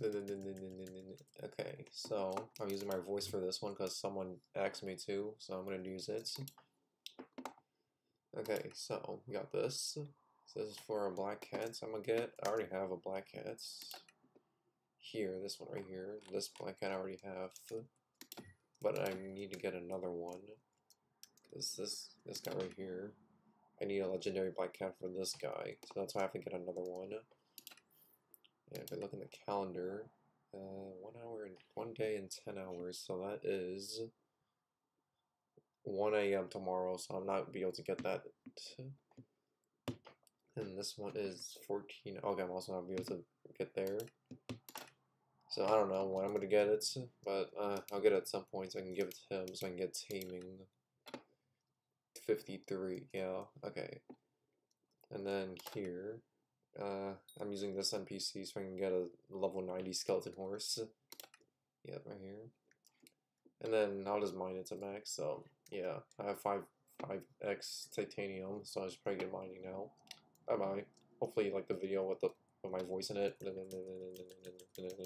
Okay, so I'm using my voice for this one because someone asked me to, so I'm gonna use it. Okay, so we got this. So this is for a black cat. So I'm gonna get. I already have a black cat. Here, this one right here. This black cat I already have, but I need to get another one. This this guy right here, I need a legendary black cat for this guy. So that's why I have to get another one. And if I look in the calendar, uh, one hour and one day and ten hours. So that is 1 a.m. tomorrow, so I'm not be able to get that. And this one is 14. Okay, I'm also not be able to get there. So I don't know when I'm gonna get it, but uh, I'll get it at some point so I can give it to him so I can get taming. 53, yeah, okay. And then here, uh, I'm using this NPC so I can get a level 90 skeleton horse. Yep, right here. And then I'll just mine it to max, so yeah, I have 5, 5x titanium, so I should probably get mining now. Bye bye. Hopefully you like the video with the with my voice in it.